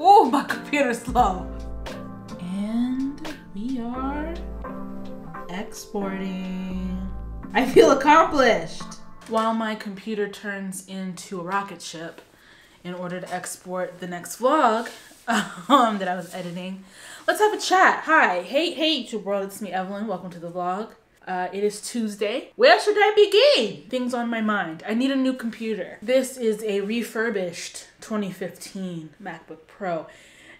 Oh, my computer's slow. And we are exporting. I feel accomplished. While my computer turns into a rocket ship in order to export the next vlog um, that I was editing, let's have a chat. Hi, hey, hey, YouTube world, it's me, Evelyn. Welcome to the vlog. Uh, it is Tuesday. Where should I begin? Things on my mind. I need a new computer. This is a refurbished 2015 MacBook Pro.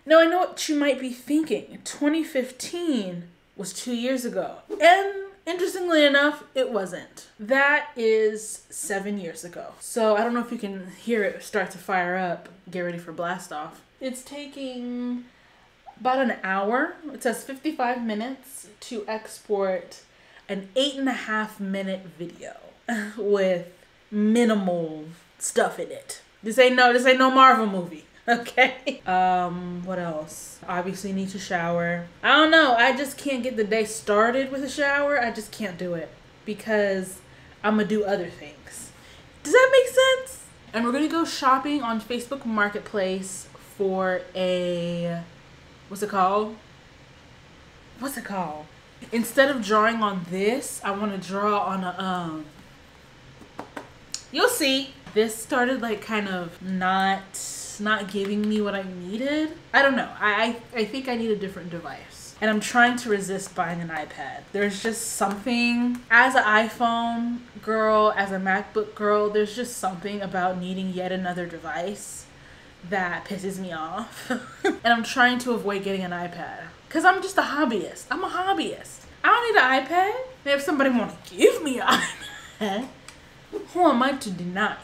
Now I know what you might be thinking. 2015 was two years ago. And interestingly enough, it wasn't. That is seven years ago. So I don't know if you can hear it start to fire up. Get ready for blast off. It's taking about an hour. It says 55 minutes to export an eight and a half minute video with minimal stuff in it. This ain't no this ain't no Marvel movie. Okay. Um, what else? Obviously need to shower. I don't know. I just can't get the day started with a shower. I just can't do it because I'm gonna do other things. Does that make sense? And we're gonna go shopping on Facebook Marketplace for a what's it called? What's it called? Instead of drawing on this, I want to draw on a um You'll see. This started like kind of not not giving me what I needed. I don't know. I I think I need a different device. And I'm trying to resist buying an iPad. There's just something as an iPhone girl, as a MacBook girl, there's just something about needing yet another device that pisses me off. and I'm trying to avoid getting an iPad. Cause I'm just a hobbyist. I'm a hobbyist. I don't need an iPad. If somebody wanna give me an iPad, who am I to deny?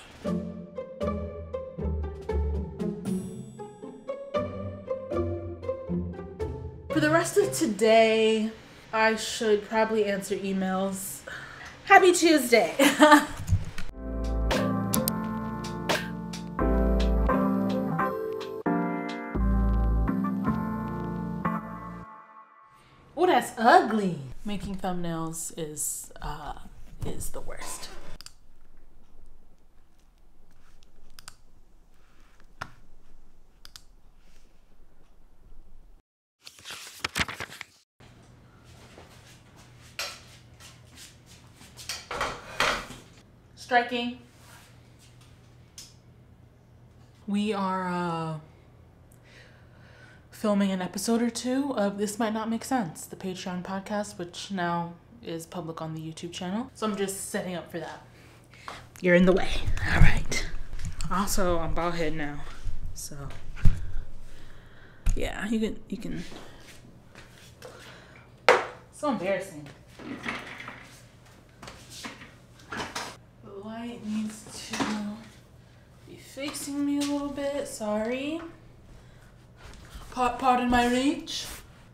For the rest of today, I should probably answer emails. Happy Tuesday! that's ugly. Making thumbnails is uh, is the worst. Striking. We are uh, filming an episode or two of This Might Not Make Sense, the Patreon podcast, which now is public on the YouTube channel. So I'm just setting up for that. You're in the way. All right. Also, I'm bald head now, so yeah, you can you can. So embarrassing. The light needs to be facing me a little bit. Sorry. Pa- Pardon my reach.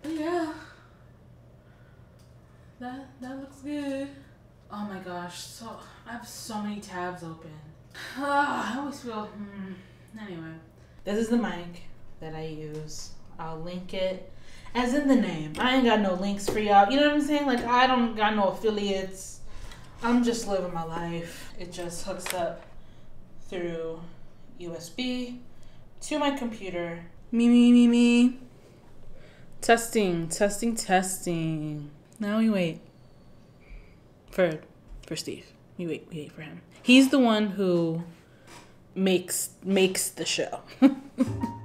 But yeah. That that looks good. Oh my gosh, so I have so many tabs open. Ah, I always feel hmm. Anyway, this is the mic that I use. I'll link it as in the name. I ain't got no links for y'all. You know what I'm saying? Like I don't got no affiliates. I'm just living my life. It just hooks up through USB to my computer. Me me me me. Testing, testing, testing. Now we wait for for Steve. We wait, we wait for him. He's the one who makes makes the show.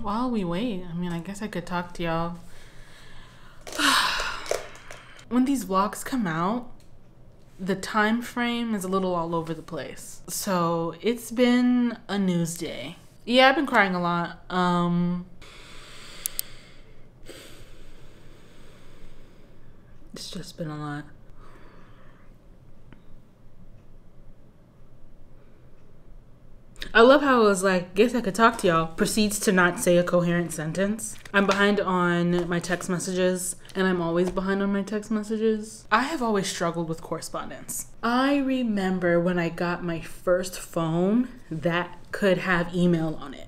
While we wait, I mean, I guess I could talk to y'all. when these vlogs come out, the time frame is a little all over the place. So it's been a news day. Yeah, I've been crying a lot. Um, it's just been a lot. I love how it was like, guess I could talk to y'all. Proceeds to not say a coherent sentence. I'm behind on my text messages, and I'm always behind on my text messages. I have always struggled with correspondence. I remember when I got my first phone that could have email on it.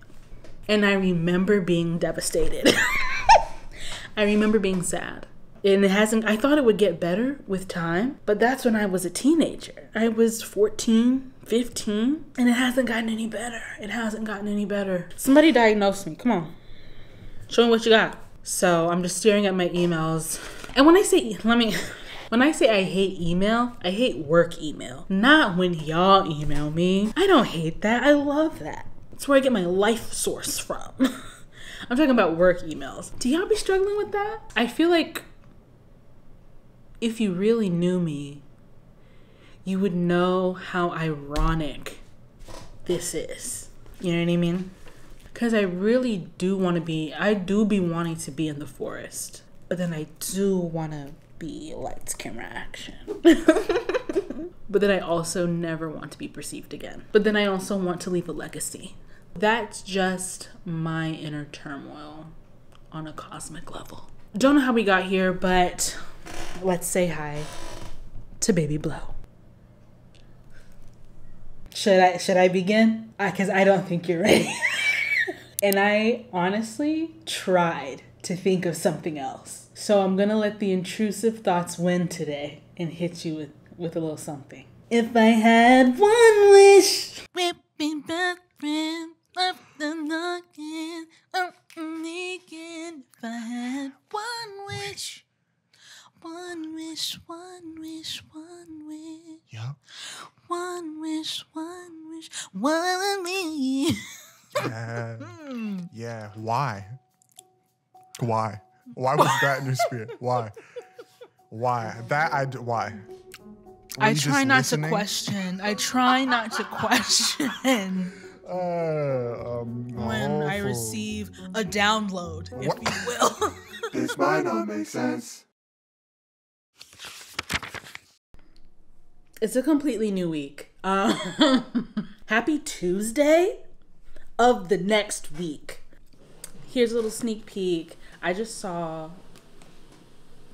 And I remember being devastated. I remember being sad. And it hasn't, I thought it would get better with time, but that's when I was a teenager. I was 14, 15, and it hasn't gotten any better. It hasn't gotten any better. Somebody diagnose me. Come on. Show me what you got. So I'm just staring at my emails. And when I say, let me, when I say I hate email, I hate work email. Not when y'all email me. I don't hate that. I love that. It's where I get my life source from. I'm talking about work emails. Do y'all be struggling with that? I feel like if you really knew me, you would know how ironic this is. You know what I mean? Because I really do want to be, I do be wanting to be in the forest, but then I do want to be lights, camera, action. but then I also never want to be perceived again. But then I also want to leave a legacy. That's just my inner turmoil on a cosmic level. Don't know how we got here, but let's say hi to Baby Blow. Should I should I begin? Because I don't think you're ready. and I honestly tried to think of something else. So I'm gonna let the intrusive thoughts win today and hit you with, with a little something. If I had one wish, the knocking, up again. If I had one wish. One wish, one wish, one wish. Yeah. One wish, one wish, one wish. Yeah. yeah. Why? Why? Why was that in your spirit? Why? Why? That I d- why? Were I try not listening? to question. I try not to question Uh, um, when I receive a download, if What? you will. This might not make sense. It's a completely new week. Um, happy Tuesday of the next week. Here's a little sneak peek. I just saw.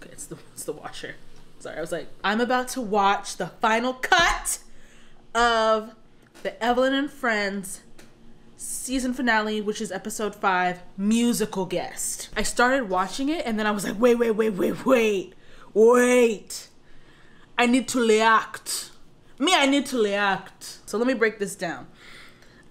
Okay, it's the it's the washer. Sorry, I was like, I'm about to watch the final cut of the Evelyn and Friends season finale, which is episode five, musical guest. I started watching it and then I was like, wait, wait, wait, wait, wait, wait. I need to react. Me, I need to react. So let me break this down.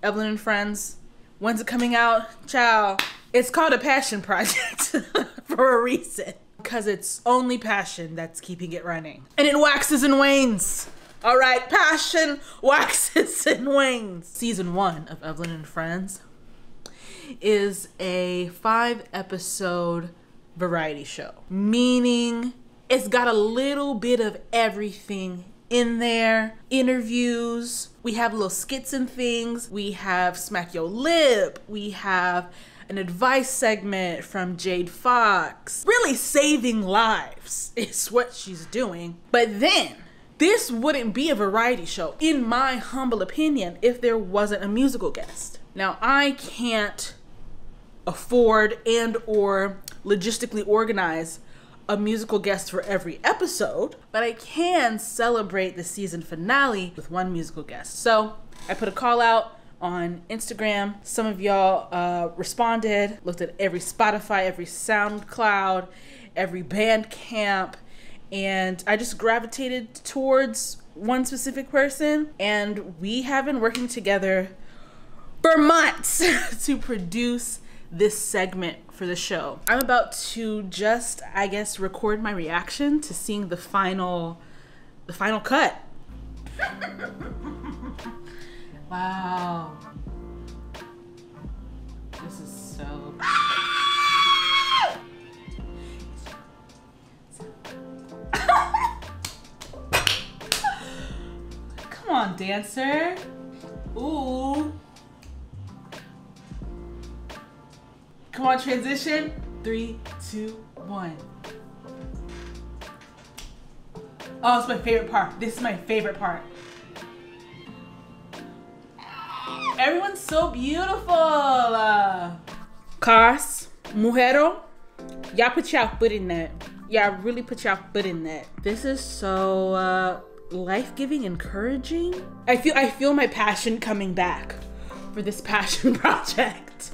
Evelyn and Friends, when's it coming out? Ciao. It's called a passion project for a reason. Because it's only passion that's keeping it running. And it waxes and wanes. All right, passion waxes and wanes. Season one of Evelyn and Friends is a five episode variety show, meaning it's got a little bit of everything in there. Interviews, we have little skits and things, we have Smack Your Lip, we have an advice segment from Jade Fox. Really saving lives is what she's doing. But then, this wouldn't be a variety show, in my humble opinion, if there wasn't a musical guest. Now, I can't afford and or logistically organize a musical guest for every episode, but I can celebrate the season finale with one musical guest. So I put a call out on Instagram. Some of y'all uh, responded, looked at every Spotify, every SoundCloud, every Bandcamp, and I just gravitated towards one specific person. And we have been working together for months to produce this segment for the show. I'm about to just, I guess, record my reaction to seeing the final, the final cut. wow. This is so. Come on, dancer. Ooh. Come on, transition. Three, two, one. Oh, it's my favorite part. This is my favorite part. Everyone's so beautiful. Uh, Cars, Mujero, y'all put y'all foot in that. Y'all really put y'all foot in that. This is so uh, life-giving, encouraging. I feel I feel my passion coming back for this passion project.